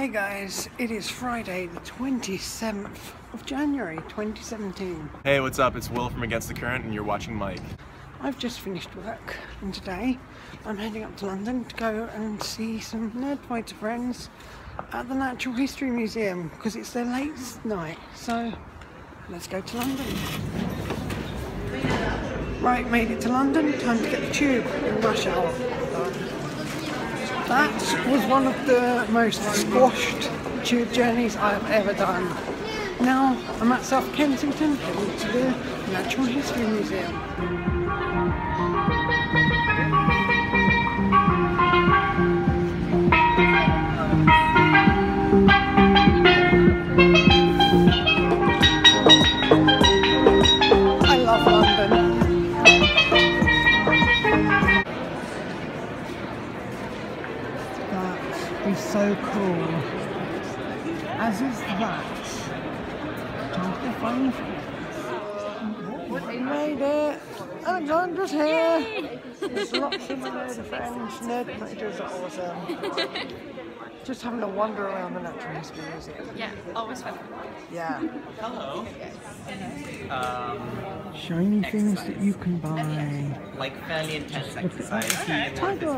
Hey guys, it is Friday the 27th of January 2017. Hey, what's up? It's Will from Against the Current and you're watching Mike. I've just finished work and today I'm heading up to London to go and see some Nerdfighter friends at the Natural History Museum because it's their Lates night. So let's go to London. Right, made it to London, time to get the tube in rush hour. That was one of the most squashed tube journeys I've ever done. Now I'm at South Kensington heading to the Natural History Museum. I That is so cool. As is that. Time to find We made it! Alexandra's here! There's lots of nerd friends. Nerd pictures are awesome. Just having a wander around the Natural History Museum. Yeah, always fun. Yeah. Hello. Um, Shiny things that you can buy. Like fairly intense Look at that. exercise. and like Tiger.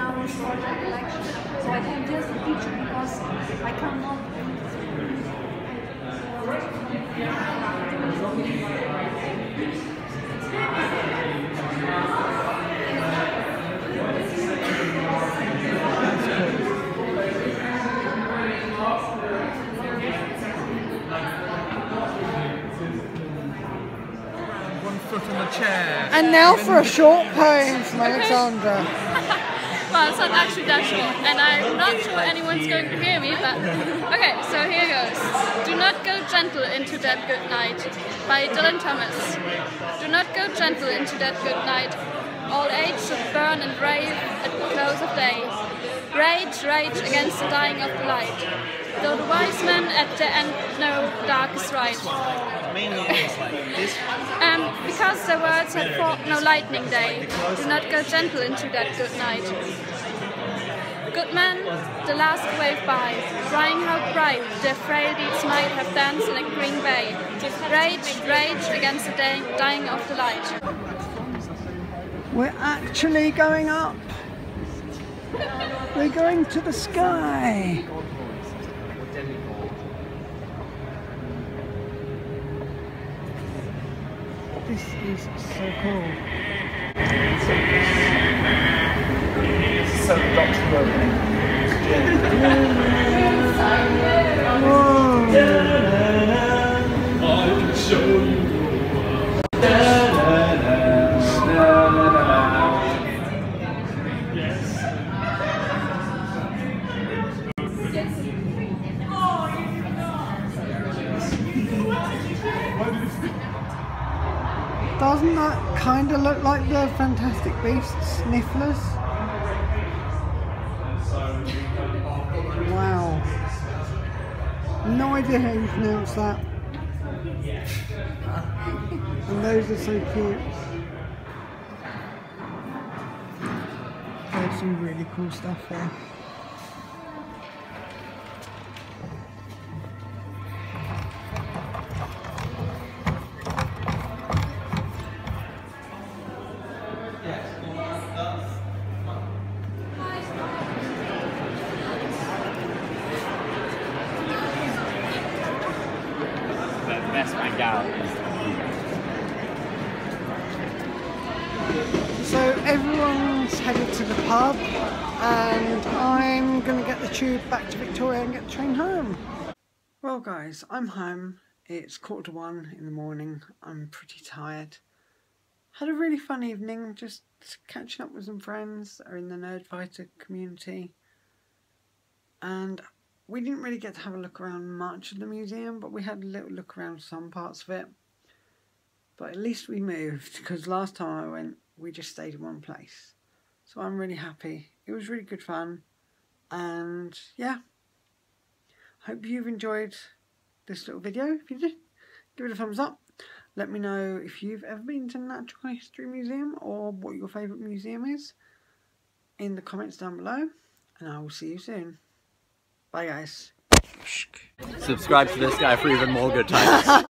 It is in our historical collection, so I can just teach you because I cannot. One foot on the chair. And now for a short poem from Alexandra. Well, it's not actually short, and I'm not sure anyone's going to hear me, but okay, so here goes. Do not go gentle into that good night by Dylan Thomas. Do not go gentle into that good night. All age should burn and rave at the close of day. Rage, rage against the dying of the light. Though the wise men at the end know dark is right. Mainly this. Um, because the words had fought no lightning day, do not go gentle into that good night. Good men, the last wave by, crying how bright their frail deeds might have danced in a green bay. Rage, rage against the day, dying of the light. We're actually going up. We're going to the sky. This is so cool. So Dr. Rogan. Whoa. Doesn't that kind of look like the Fantastic Beasts nifflers? Wow. No idea how you pronounce that. And those are so cute. There's some really cool stuff there. Best So everyone's headed to the pub and I'm gonna get the tube back to Victoria and get the train home. Well guys, I'm home. It's quarter to one in the morning. I'm pretty tired. Had a really fun evening, just catching up with some friends that are in the Nerdfighter community. And we didn't really get to have a look around much of the museum, but we had a little look around some parts of it. But at least we moved because last time I went, we just stayed in one place. So I'm really happy. It was really good fun. And yeah, I hope you've enjoyed this little video. If you did, give it a thumbs up. Let me know if you've ever been to Natural History Museum or what your favourite museum is. in the comments down below, and I will see you soon. Bye, guys. Subscribe to this guy for even more good times.